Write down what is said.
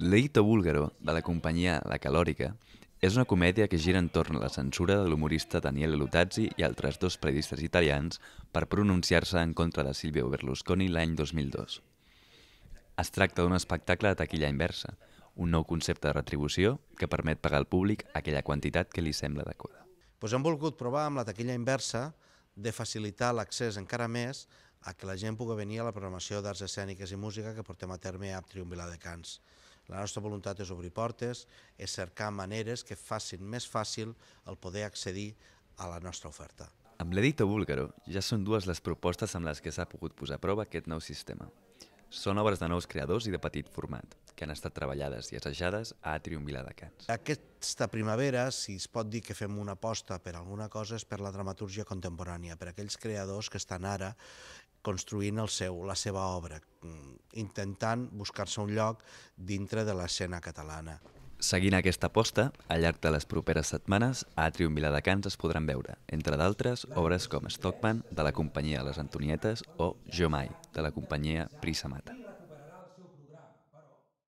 Leito Búlgaro, de la companyia La Calòrica, és una comèdia que gira entorn a la censura de l'humorista Daniele Lutazzi i altres dos periodistes italians per pronunciar-se en contra de Silvio Berlusconi l'any 2002. Es tracta d'un espectacle de taquilla inversa, un nou concepte de retribució que permet pagar al públic aquella quantitat que li sembla adequada. Pues hem volgut provar amb la taquilla inversa de facilitar l'accés encara més a que la gent pugui venir a la programació d'arts escèniques i música que portem a terme a Trium Viladecans. La nostra voluntat és obrir portes, és cercar maneres que facin més fàcil el poder accedir a la nostra oferta. Amb l'Edito Búlgaro ja són dues les propostes amb les que s'ha pogut posar a prova aquest nou sistema. Són obres de nous creadors i de petit format, que han estat treballades i assajades a Atrium Viladecans. Aquesta primavera, si es pot dir que fem una aposta per alguna cosa, és per la dramatúrgia contemporània, per aquells creadors que estan ara construint el seu, la seva obra, mm, intentant buscar-se un lloc dintre de l'escena catalana. Seguint aquesta aposta, al llarg de les properes setmanes, a Atrium Viladecans es podran veure, entre d'altres, obres com Stockman, de la companyia Les Antonietes, o Jo Mai, de la companyia Prisa Mata.